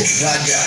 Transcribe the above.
Gaga.